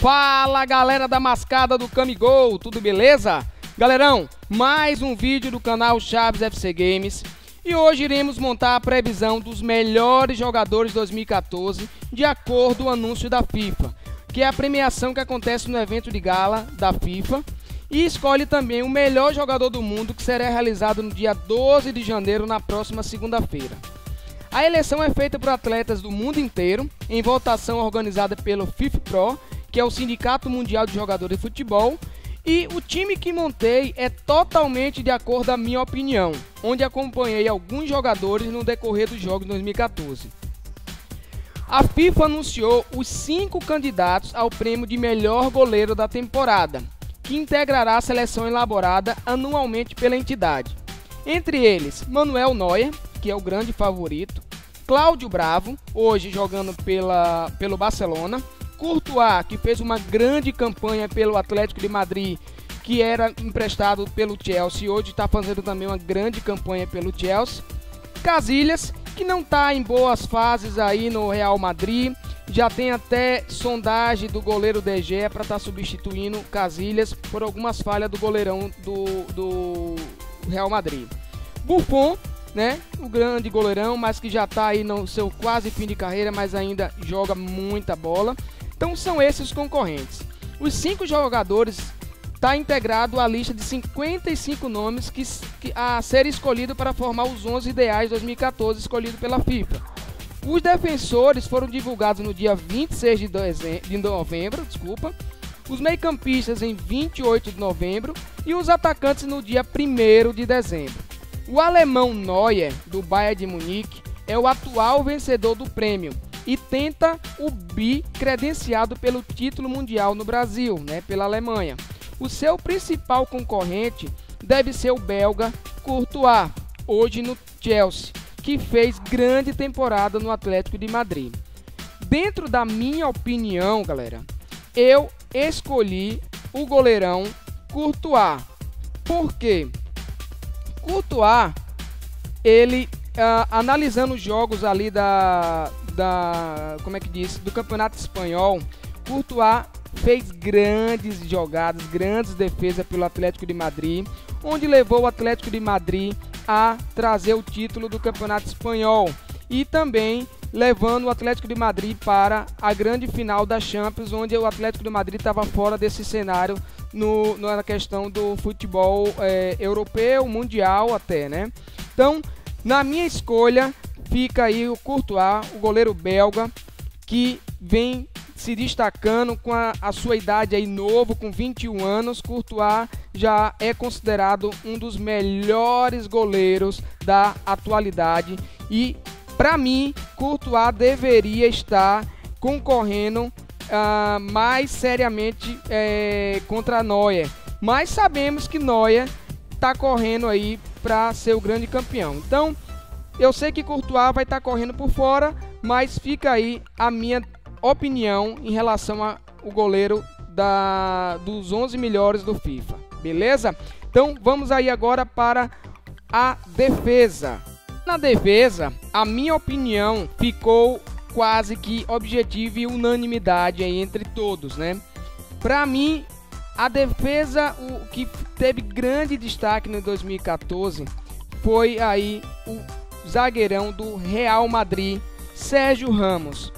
Fala galera da mascada do Camigol, tudo beleza? Galerão, mais um vídeo do canal Chaves FC Games e hoje iremos montar a previsão dos melhores jogadores 2014 de acordo com o anúncio da FIFA, que é a premiação que acontece no evento de gala da FIFA e escolhe também o melhor jogador do mundo que será realizado no dia 12 de janeiro na próxima segunda-feira. A eleição é feita por atletas do mundo inteiro em votação organizada pelo FIFA Pro que é o Sindicato Mundial de Jogadores de Futebol. E o time que montei é totalmente de acordo com a minha opinião, onde acompanhei alguns jogadores no decorrer dos jogos de 2014. A FIFA anunciou os cinco candidatos ao prêmio de melhor goleiro da temporada, que integrará a seleção elaborada anualmente pela entidade. Entre eles, Manuel Neuer, que é o grande favorito, Cláudio Bravo, hoje jogando pela, pelo Barcelona, Courtois, que fez uma grande campanha pelo Atlético de Madrid, que era emprestado pelo Chelsea, hoje está fazendo também uma grande campanha pelo Chelsea. Casilhas, que não está em boas fases aí no Real Madrid, já tem até sondagem do goleiro Gea para estar tá substituindo Casilhas por algumas falhas do goleirão do, do Real Madrid. Buffon, né? O grande goleirão, mas que já está aí no seu quase fim de carreira, mas ainda joga muita bola. Então são esses os concorrentes. Os cinco jogadores está integrado à lista de 55 nomes que, que a ser escolhido para formar os 11 ideais 2014 escolhido pela FIFA. Os defensores foram divulgados no dia 26 de, de novembro, desculpa. Os meio-campistas em 28 de novembro e os atacantes no dia 1 de dezembro. O alemão Neuer, do Bayern de Munique, é o atual vencedor do prêmio e tenta o bi credenciado pelo título mundial no Brasil, né, pela Alemanha. O seu principal concorrente deve ser o belga Courtois, hoje no Chelsea, que fez grande temporada no Atlético de Madrid. Dentro da minha opinião, galera, eu escolhi o goleirão Courtois. Por quê? Courtois, ele uh, analisando os jogos ali da, da, como é que diz, do Campeonato Espanhol, Courtois fez grandes jogadas, grandes defesas pelo Atlético de Madrid, onde levou o Atlético de Madrid a trazer o título do Campeonato Espanhol e também levando o Atlético de Madrid para a grande final da Champions, onde o Atlético de Madrid estava fora desse cenário no, na questão do futebol é, europeu, mundial até, né? Então, na minha escolha, fica aí o Courtois, o goleiro belga, que vem se destacando com a, a, sua idade aí novo, com 21 anos. Courtois já é considerado um dos melhores goleiros da atualidade e para mim Courtois deveria estar concorrendo uh, mais seriamente é, contra Neuer. Mas sabemos que Neuer está correndo aí para ser o grande campeão. Então eu sei que Courtois vai estar tá correndo por fora, mas fica aí a minha opinião em relação ao goleiro da, dos 11 melhores do FIFA. Beleza? Então vamos aí agora para a defesa. Na defesa, a minha opinião ficou quase que objetiva e unanimidade aí entre todos, né? Para mim, a defesa o que teve grande destaque no 2014 foi aí o zagueirão do Real Madrid, Sérgio Ramos,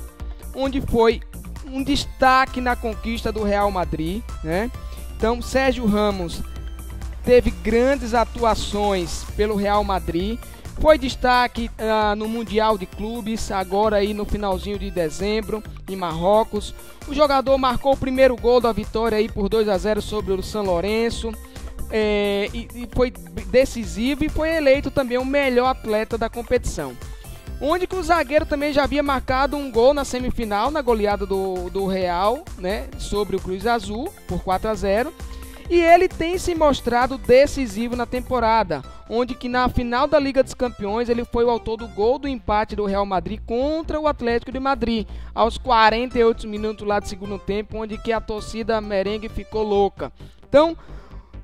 onde foi um destaque na conquista do Real Madrid, né? Então, Sérgio Ramos teve grandes atuações pelo Real Madrid, foi destaque uh, no Mundial de Clubes, agora aí no finalzinho de dezembro, em Marrocos. O jogador marcou o primeiro gol da vitória aí por 2 a 0 sobre o São Lourenço é, e, e foi decisivo e foi eleito também o melhor atleta da competição. Onde que o zagueiro também já havia marcado um gol na semifinal, na goleada do, do Real, né, sobre o Cruz Azul, por 4 a 0 e ele tem se mostrado decisivo na temporada, onde que na final da Liga dos Campeões ele foi o autor do gol do empate do Real Madrid contra o Atlético de Madrid, aos 48 minutos lá do segundo tempo, onde que a torcida merengue ficou louca. Então,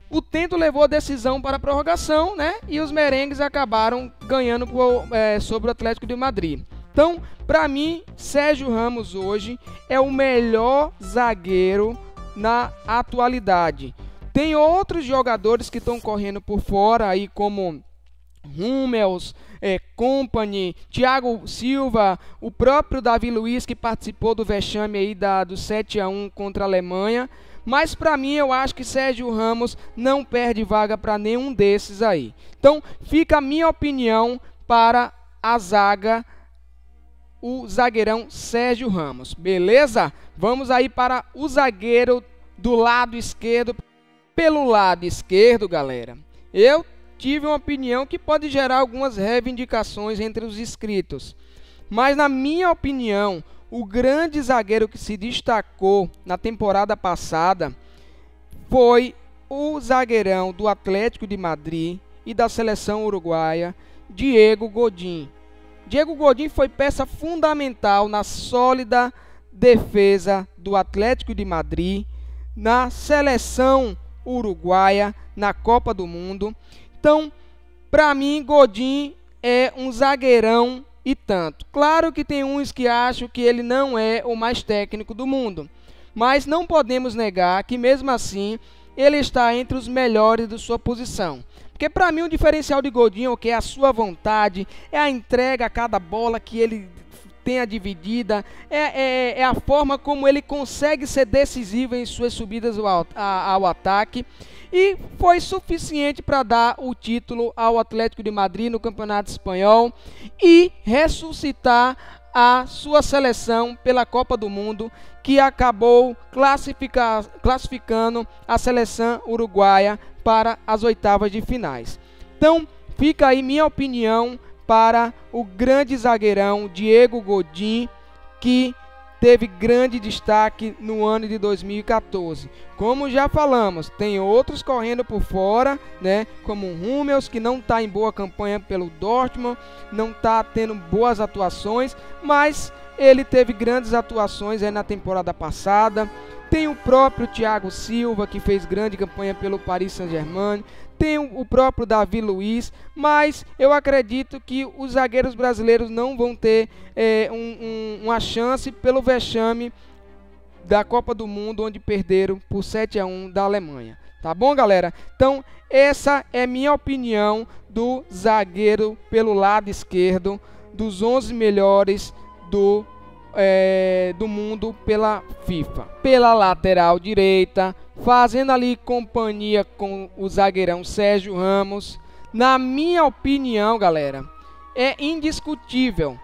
o tento levou a decisão para a prorrogação, né? E os merengues acabaram ganhando é, sobre o Atlético de Madrid. Então, para mim, Sérgio Ramos hoje é o melhor zagueiro na atualidade. Tem outros jogadores que estão correndo por fora aí, como Hummels, é, Company, Thiago Silva, o próprio Davi Luiz que participou do vexame aí da, do 7 a 1 contra a Alemanha. Mas para mim eu acho que Sérgio Ramos não perde vaga para nenhum desses aí. Então fica a minha opinião para a zaga o zagueirão Sérgio Ramos. Beleza? Vamos aí para o zagueiro do lado esquerdo. Pelo lado esquerdo, galera, eu tive uma opinião que pode gerar algumas reivindicações entre os inscritos. Mas na minha opinião, o grande zagueiro que se destacou na temporada passada foi o zagueirão do Atlético de Madrid e da seleção uruguaia, Diego Godin. Diego Godin foi peça fundamental na sólida defesa do Atlético de Madrid, na seleção uruguaia, na Copa do Mundo. Então, para mim, Godin é um zagueirão e tanto. Claro que tem uns que acham que ele não é o mais técnico do mundo, mas não podemos negar que mesmo assim ele está entre os melhores de sua posição. Porque para mim o diferencial de Godinho é é a sua vontade, é a entrega a cada bola que ele tem a dividida, é, é, é, a forma como ele consegue ser decisivo em suas subidas ao, ao ataque e foi suficiente para dar o título ao Atlético de Madrid no Campeonato Espanhol e ressuscitar a sua seleção pela Copa do Mundo, que acabou classificando a seleção uruguaia para as oitavas de finais. Então, fica aí minha opinião para o grande zagueirão Diego Godin, que teve grande destaque no ano de 2014. Como já falamos, tem outros correndo por fora, né? Como o Hummels, que não está em boa campanha pelo Dortmund, não está tendo boas atuações, mas ele teve grandes atuações na temporada passada. Tem o próprio Thiago Silva, que fez grande campanha pelo Paris Saint-Germain. Tem o próprio Davi Luiz. Mas eu acredito que os zagueiros brasileiros não vão ter é, um, um, uma chance pelo vexame da Copa do Mundo, onde perderam por 7 a 1 da Alemanha. Tá bom, galera? Então, essa é minha opinião do zagueiro pelo lado esquerdo, dos 11 melhores do é, do mundo pela FIFA. Pela lateral direita, fazendo ali companhia com o zagueirão Sérgio Ramos. Na minha opinião, galera, é indiscutível.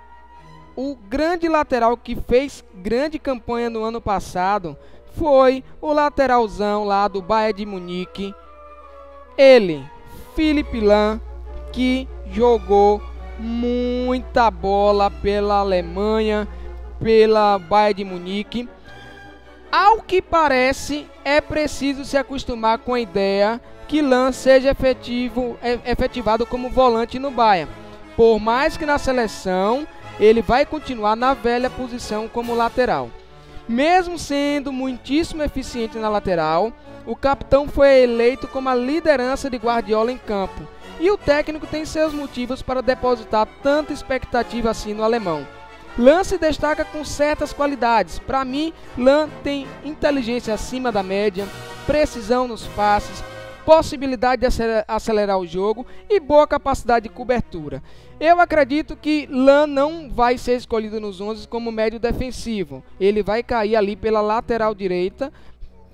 O grande lateral que fez grande campanha no ano passado foi o lateralzão lá do Bayern de Munique. Ele, Felipe Lan, que jogou muita bola pela Alemanha pela Bayern de Munique. Ao que parece, é preciso se acostumar com a ideia que Lan seja efetivo, é, efetivado como volante no Bayern. Por mais que na seleção ele vai continuar na velha posição como lateral. Mesmo sendo muitíssimo eficiente na lateral, o capitão foi eleito como a liderança de Guardiola em campo. E o técnico tem seus motivos para depositar tanta expectativa assim no alemão. Lan se destaca com certas qualidades. Para mim, Lan tem inteligência acima da média, precisão nos passes, possibilidade de acelerar o jogo e boa capacidade de cobertura. Eu acredito que Lan não vai ser escolhido nos 11 como médio defensivo. Ele vai cair ali pela lateral direita,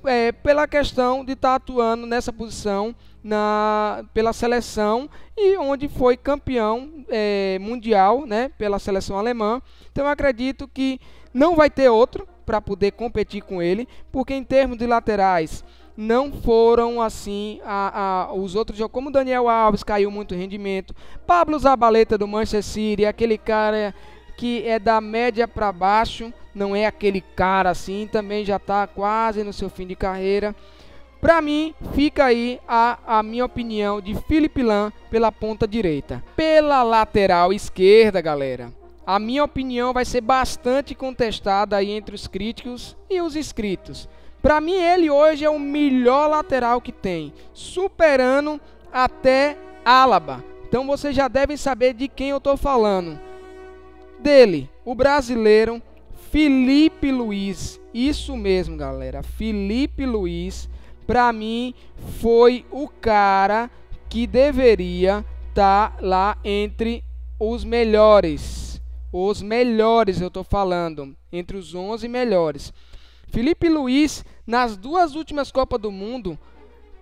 é, pela questão de estar tá atuando nessa posição na, pela seleção e onde foi campeão é, mundial né, pela seleção alemã. Então acredito que não vai ter outro para poder competir com ele, porque em termos de laterais não foram assim a, a, os outros jogos, como Daniel Alves caiu muito rendimento, Pablo Zabaleta do Manchester City, aquele cara que é da média para baixo, não é aquele cara assim, também já está quase no seu fim de carreira. Para mim, fica aí a, a minha opinião de Felipe Lan pela ponta direita. Pela lateral esquerda, galera, a minha opinião vai ser bastante contestada aí entre os críticos e os inscritos. Para mim, ele hoje é o melhor lateral que tem, superando até Álaba. Então vocês já devem saber de quem eu estou falando. dele, o brasileiro Felipe Luiz. Isso mesmo, galera. Felipe Luiz, para mim, foi o cara que deveria estar tá lá entre os melhores. Os melhores, eu estou falando. Entre os 11 melhores. Felipe Luiz, nas duas últimas Copas do Mundo,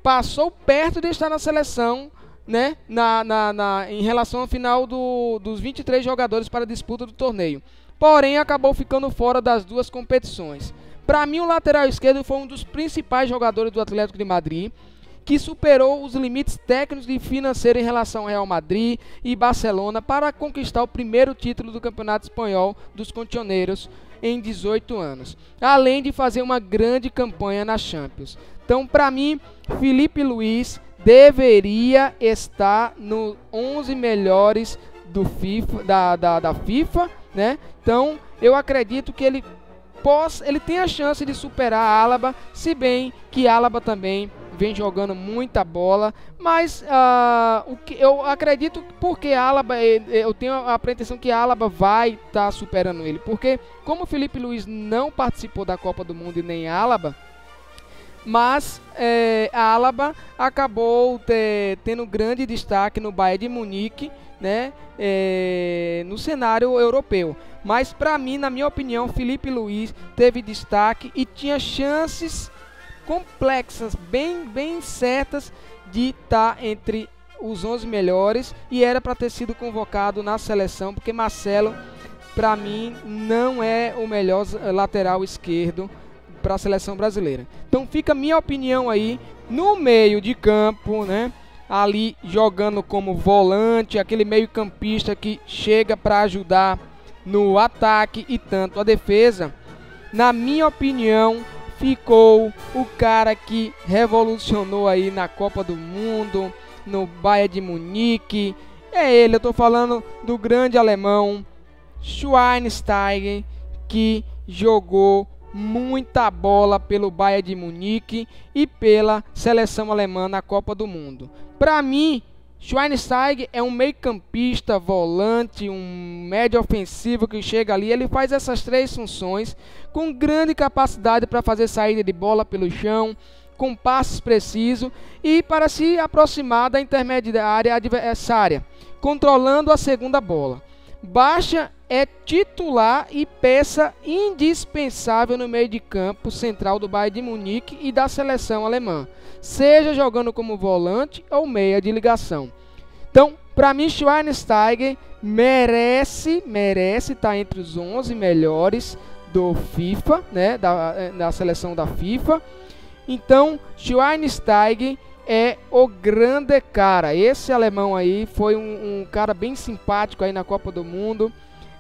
passou perto de estar na seleção, né? Na, na, na em relação ao final do, dos 23 jogadores para a disputa do torneio. Porém, acabou ficando fora das duas competições. Para mim, o lateral esquerdo foi um dos principais jogadores do Atlético de Madrid que superou os limites técnicos e financeiros em relação ao Real Madrid e Barcelona para conquistar o primeiro título do Campeonato Espanhol dos Contioneiros em 18 anos, além de fazer uma grande campanha na Champions. Então, para mim, Felipe Luiz deveria estar no 11 melhores do FIFA, da, da, da FIFA, né? Então, eu acredito que ele possa, ele tem a chance de superar a Álaba, se bem que Álaba também vem jogando muita bola, mas uh, o que eu acredito porque Alaba, eh, eh, eu tenho a pretensão que Alaba vai estar tá superando ele, porque como Felipe Luiz não participou da Copa do Mundo e nem Alaba, mas é, a Alaba acabou te, tendo grande destaque no Bayern de Munique, né, é, no cenário europeu. Mas para mim, na minha opinião, Felipe Luiz teve destaque e tinha chances complexas, bem, bem certas de estar tá entre os 11 melhores e era para ter sido convocado na seleção, porque Marcelo, para mim, não é o melhor lateral esquerdo para a seleção brasileira. Então fica minha opinião aí no meio de campo, né? Ali jogando como volante, aquele meio-campista que chega para ajudar no ataque e tanto a defesa. Na minha opinião, ficou o cara que revolucionou aí na Copa do Mundo, no Bayern de Munique. É ele, eu tô falando do grande alemão Schweinsteiger, que jogou muita bola pelo Bayern de Munique e pela seleção alemã na Copa do Mundo. Para mim, Schweinsteiger é um meio-campista, volante, um médio ofensivo que chega ali. Ele faz essas três funções com grande capacidade para fazer saída de bola pelo chão, com passes precisos e para se aproximar da intermediária adversária, controlando a segunda bola. Baixa é titular e peça indispensável no meio de campo central do Bayern de Munique e da seleção alemã, seja jogando como volante ou meia de ligação. Então, para mim, Schweinsteiger merece, merece estar tá entre os 11 melhores do FIFA, né, da, eh, da seleção da FIFA. Então, Schweinsteiger é o grande cara. Esse alemão aí foi um, um, cara bem simpático aí na Copa do Mundo.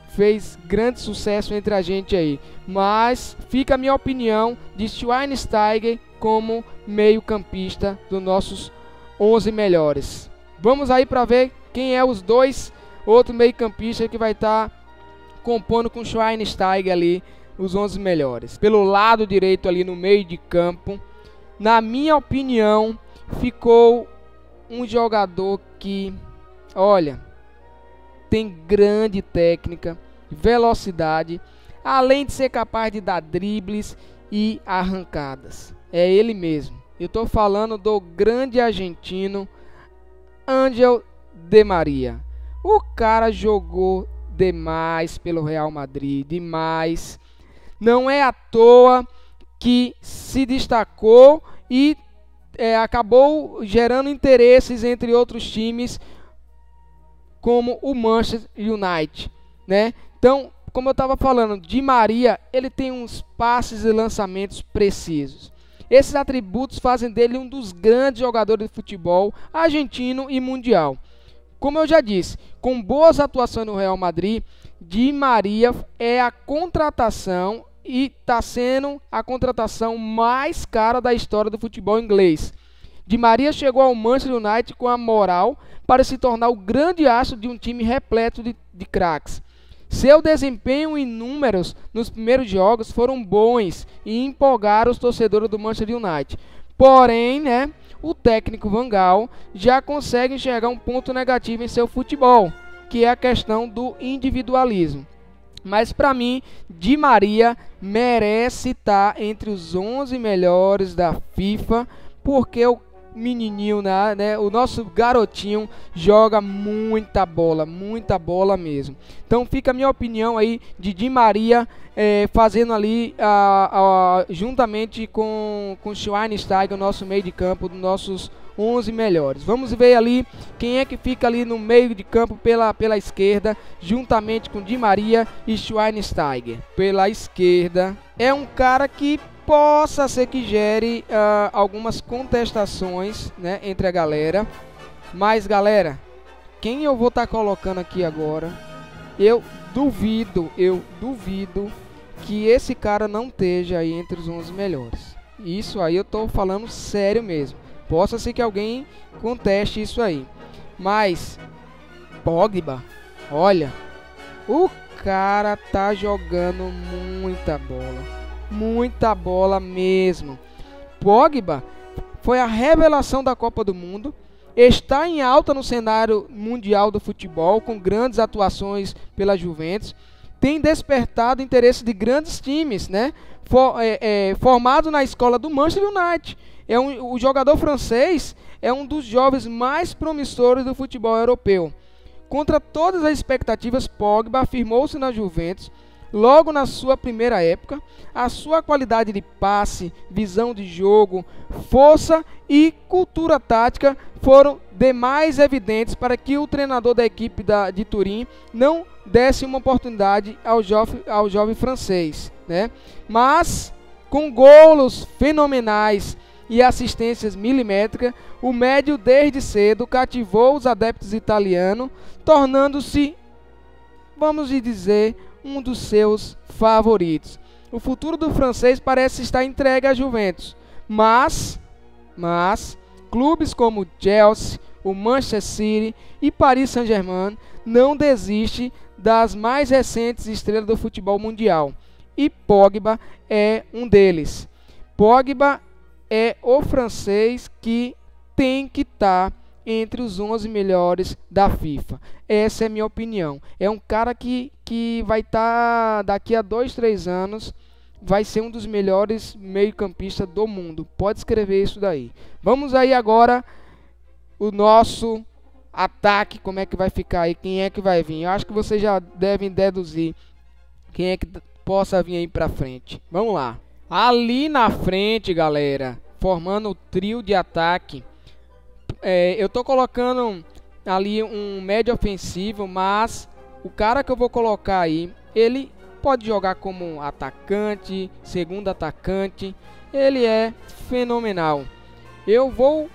Fez grande sucesso entre a gente aí. Mas fica a minha opinião de Schweinsteiger como meio campista dos nossos 11 melhores. Vamos aí para ver quem é os dois outros meio campistas que vai estar tá compondo com Schweinsteiger ali os 11 melhores. Pelo lado direito ali no meio de campo, na minha opinião, ficou um jogador que, olha, tem grande técnica, velocidade, além de ser capaz de dar dribles e arrancadas. É ele mesmo. Eu estou falando do grande argentino Angel de Maria. O cara jogou demais pelo Real Madrid, demais. Não é à toa que se destacou e é, acabou gerando interesses entre outros times, como o Manchester United, né? Então, como eu estava falando, Di Maria, ele tem uns passes e lançamentos precisos. Esses atributos fazem dele um dos grandes jogadores de futebol argentino e mundial. Como eu já disse, com boas atuações no Real Madrid, Di Maria é a contratação e está sendo a contratação mais cara da história do futebol inglês. Di Maria chegou ao Manchester United com a moral para se tornar o grande astro de um time repleto de, de craques. Seu desempenho e números nos primeiros jogos foram bons e empolgaram os torcedores do Manchester United. Porém, né, o técnico Van Gaal já consegue enxergar um ponto negativo em seu futebol, que é a questão do individualismo. Mas para mim, Di Maria merece estar tá entre os 11 melhores da FIFA, porque o menininho, né, né, o nosso garotinho joga muita bola, muita bola mesmo. Então fica a minha opinião aí de Di Maria é, fazendo ali a, a, juntamente com com Schweinsteiger, o nosso meio de campo, dos nossos 11 melhores. Vamos ver ali quem é que fica ali no meio de campo pela, pela esquerda, juntamente com Di Maria e Schweinsteiger. Pela esquerda é um cara que possa ser que gere uh, algumas contestações né, entre a galera. Mas, galera, quem eu vou estar tá colocando aqui agora, eu duvido, eu duvido que esse cara não esteja aí entre os 11 melhores. Isso aí eu tô falando sério mesmo. Possa ser que alguém conteste isso aí. Mas, Pogba, olha, o cara tá jogando muita bola muita bola mesmo. Pogba foi a revelação da Copa do Mundo, está em alta no cenário mundial do futebol, com grandes atuações pela Juventus, tem despertado interesse de grandes times, né? For, é, é, formado na escola do Manchester United. É um, o jogador francês é um dos jovens mais promissores do futebol europeu. Contra todas as expectativas, Pogba afirmou-se na Juventus Logo na sua primeira época, a sua qualidade de passe, visão de jogo, força e cultura tática foram demais evidentes para que o treinador da equipe da, de Turim não desse uma oportunidade ao, jovem, ao jovem francês. Né? Mas, com golos fenomenais e assistências milimétricas, o médio desde cedo cativou os adeptos italianos, tornando-se, vamos dizer, um dos seus favoritos. O futuro do francês parece estar entregue à Juventus, mas, mas clubes como Chelsea, o Manchester City e Paris Saint-Germain não desistem das mais recentes estrelas do futebol mundial. E Pogba é um deles. Pogba é o francês que tem que estar tá entre os 11 melhores da FIFA. Essa é minha opinião. É um cara que, que vai estar tá, daqui a 2, 3 anos vai ser um dos melhores meio-campistas do mundo. Pode escrever isso daí. Vamos aí agora o nosso ataque, como é que vai ficar aí, quem é que vai vir. Eu acho que vocês já devem deduzir quem é que possa vir aí pra frente. Vamos lá. Ali na frente, galera, formando o trio de ataque, é, eu tô colocando ali um médio ofensivo, mas o cara que eu vou colocar aí, ele pode jogar como atacante, segundo atacante, ele é fenomenal. Eu vou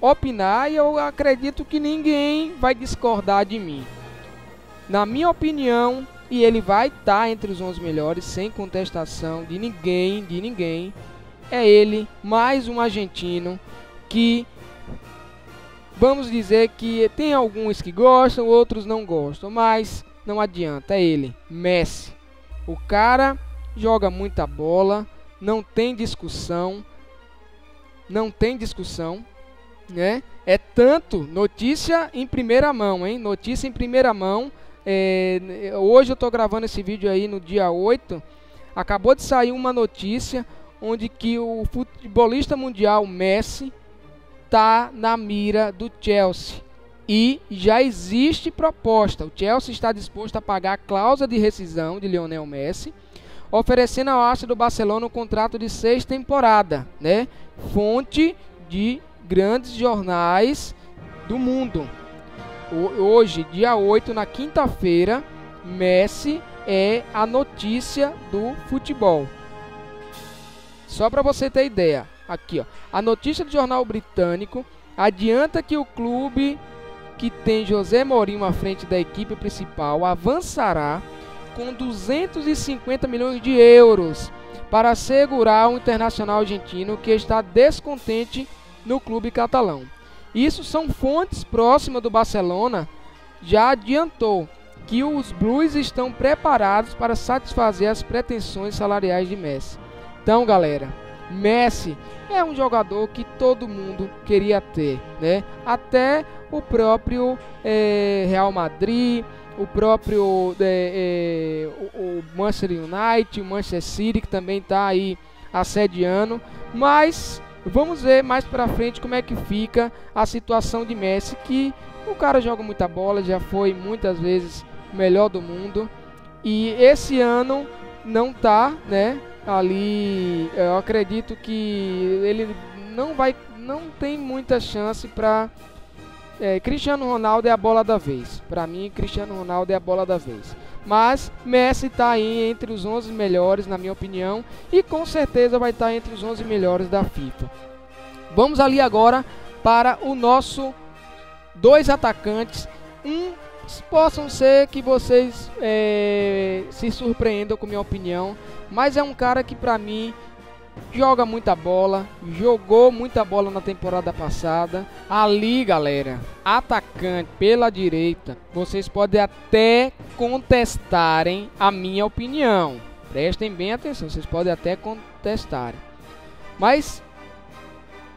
opinar e eu acredito que ninguém vai discordar de mim. Na minha opinião, e ele vai estar tá entre os 11 melhores, sem contestação de ninguém, de ninguém. É ele, mais um argentino que Vamos dizer que tem alguns que gostam, outros não gostam, mas não adianta, é ele, Messi. O cara joga muita bola, não tem discussão, não tem discussão, né? É tanto notícia em primeira mão, hein? Notícia em primeira mão. É, hoje eu tô gravando esse vídeo aí no dia 8. Acabou de sair uma notícia onde que o futebolista mundial Messi está na mira do Chelsea. E já existe proposta. O Chelsea está disposto a pagar a cláusula de rescisão de Lionel Messi, oferecendo ao Astro do Barcelona um contrato de seis temporadas, né? Fonte de grandes jornais do mundo. Hoje, dia 8, na quinta-feira, Messi é a notícia do futebol. Só para você ter ideia, aqui ó, a notícia do jornal britânico adianta que o clube que tem José Mourinho à frente da equipe principal avançará com 250 milhões de euros para assegurar o internacional argentino que está descontente no clube catalão. Isso são fontes próximas do Barcelona já adiantou que os Blues estão preparados para satisfazer as pretensões salariais de Messi. Então, galera, Messi é um jogador que todo mundo queria ter, né? Até o próprio é, Real Madrid, o próprio é, é, o, o Manchester United, o Manchester City que também está aí assediando, mas vamos ver mais para frente como é que fica a situação de Messi que o cara joga muita bola, já foi muitas vezes o melhor do mundo e esse ano não tá, né? Ali, eu acredito que ele não vai, não tem muita chance para é, Cristiano Ronaldo é a bola da vez. Para mim, Cristiano Ronaldo é a bola da vez. Mas Messi está aí entre os 11 melhores, na minha opinião, e com certeza vai estar tá entre os 11 melhores da FIFA. Vamos ali agora para o nosso dois atacantes. Um possam ser que vocês é, se surpreendam com minha opinião, mas é um cara que para mim joga muita bola, jogou muita bola na temporada passada. Ali, galera, atacante pela direita, vocês podem até contestarem a minha opinião. Prestem bem atenção, vocês podem até contestarem. Mas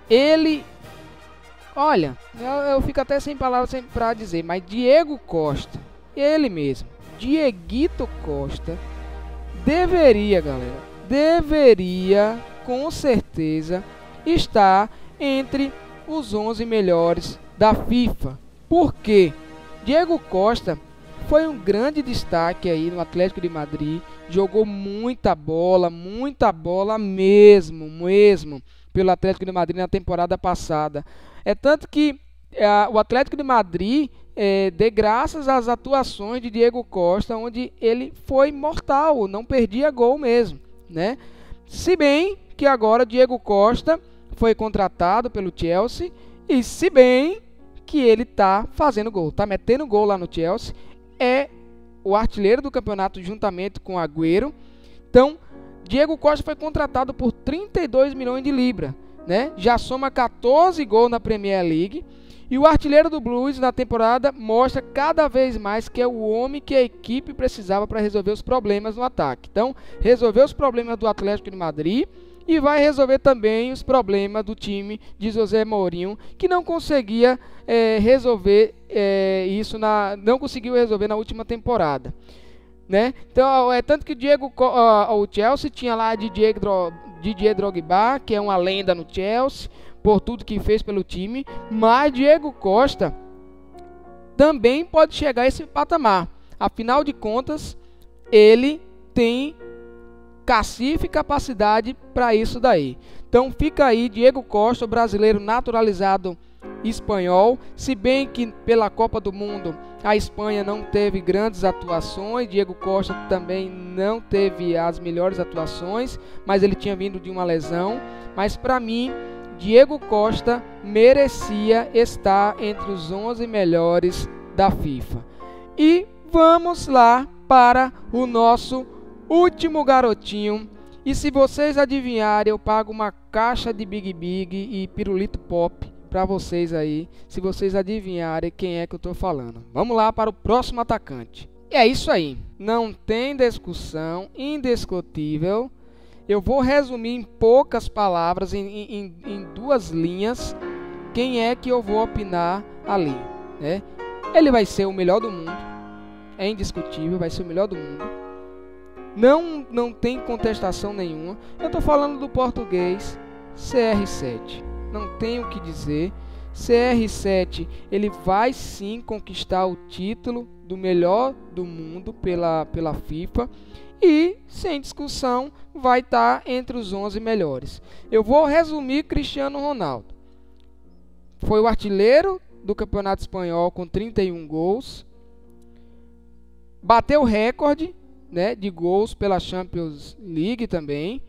ele Olha, eu, eu fico até sem palavras para dizer, mas Diego Costa, ele mesmo, Dieguito Costa, deveria, galera, deveria com certeza estar entre os 11 melhores da FIFA. Por quê? Diego Costa foi um grande destaque aí no Atlético de Madrid, jogou muita bola, muita bola mesmo, mesmo, pelo Atlético de Madrid na temporada passada. É tanto que é, o Atlético de Madrid, é, de graças às atuações de Diego Costa, onde ele foi mortal, não perdia gol mesmo, né? Se bem que agora Diego Costa foi contratado pelo Chelsea e se bem que ele tá fazendo gol, tá metendo gol lá no Chelsea, é o artilheiro do campeonato juntamente com Agüero. Então, Diego Costa foi contratado por 32 milhões de libras né? Já soma 14 gols na Premier League. E o artilheiro do Blues na temporada mostra cada vez mais que é o homem que a equipe precisava para resolver os problemas no ataque. Então, resolveu os problemas do Atlético de Madrid e vai resolver também os problemas do time de José Mourinho, que não conseguia é, resolver é, isso na, não conseguiu resolver na última temporada. Né? Então, é tanto que o Diego, uh, o Chelsea tinha lá de Diego Didier Drogba, que é uma lenda no Chelsea, por tudo que fez pelo time, mas Diego Costa também pode chegar a esse patamar. Afinal de contas, ele tem cacife e capacidade para isso daí. Então fica aí Diego Costa, brasileiro naturalizado espanhol, se bem que pela Copa do Mundo a Espanha não teve grandes atuações, Diego Costa também não teve as melhores atuações, mas ele tinha vindo de uma lesão, mas para mim Diego Costa merecia estar entre os 11 melhores da FIFA. E vamos lá para o nosso último garotinho. E se vocês adivinharem, eu pago uma caixa de Big Big e pirulito pop para vocês aí, se vocês adivinharem quem é que eu estou falando. Vamos lá para o próximo atacante. E é isso aí. Não tem discussão, indiscutível. Eu vou resumir em poucas palavras, em, em, em duas linhas, quem é que eu vou opinar ali. Né? Ele vai ser o melhor do mundo. É indiscutível, vai ser o melhor do mundo. Não, não tem contestação nenhuma. Eu estou falando do português CR7 não tenho o que dizer. CR7 ele vai sim conquistar o título do melhor do mundo pela, pela FIFA e sem discussão vai estar entre os 11 melhores. Eu vou resumir Cristiano Ronaldo. Foi o artilheiro do Campeonato Espanhol com 31 gols. Bateu o recorde né, de gols pela Champions League também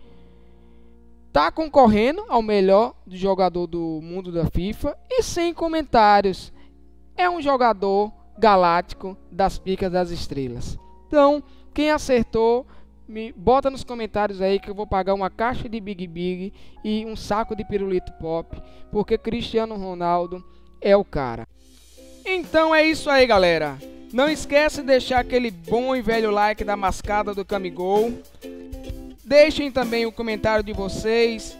está concorrendo ao melhor jogador do mundo da FIFA e sem comentários. É um jogador galáctico das picas das estrelas. Então, quem acertou, me bota nos comentários aí que eu vou pagar uma caixa de Big Big e um saco de pirulito pop, porque Cristiano Ronaldo é o cara. Então é isso aí, galera. Não esquece de deixar aquele bom e velho like da mascada do Camigol. Deixem também o comentário de vocês.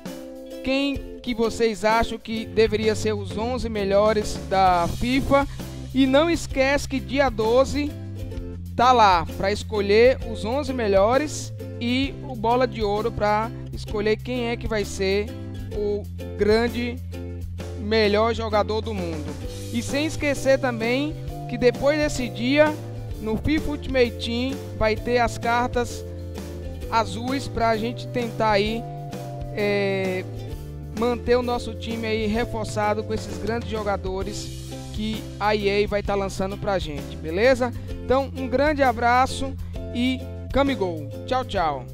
Quem que vocês acham que deveria ser os 11 melhores da FIFA. E não esquece que dia 12 tá lá para escolher os 11 melhores e o bola de ouro para escolher quem é que vai ser o grande melhor jogador do mundo. E sem esquecer também que depois desse dia no FIFA Ultimate Team vai ter as cartas azuis para a gente tentar aí é, manter o nosso time aí reforçado com esses grandes jogadores que a EA vai estar tá lançando pra gente, beleza? Então, um grande abraço e Camigol. Tchau, tchau.